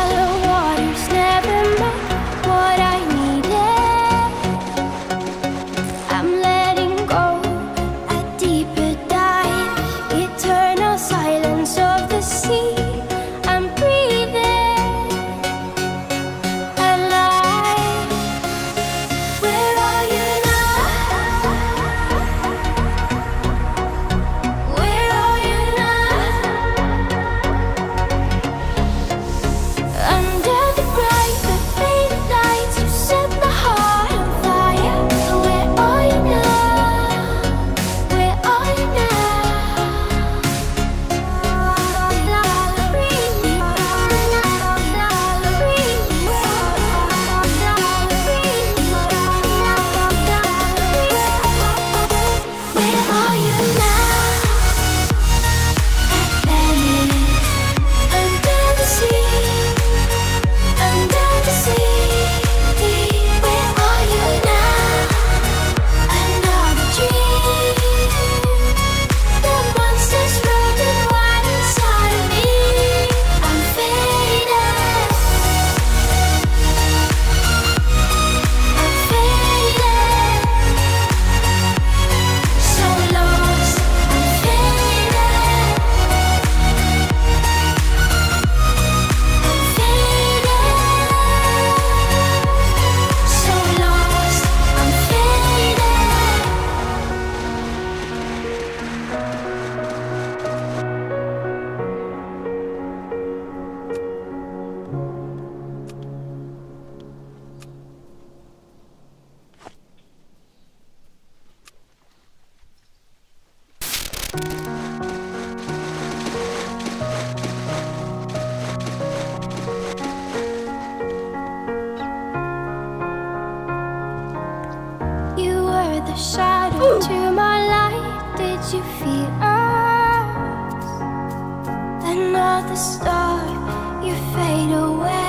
follow the shadow Ooh. to my light. Did you feel us? Another star, you fade away.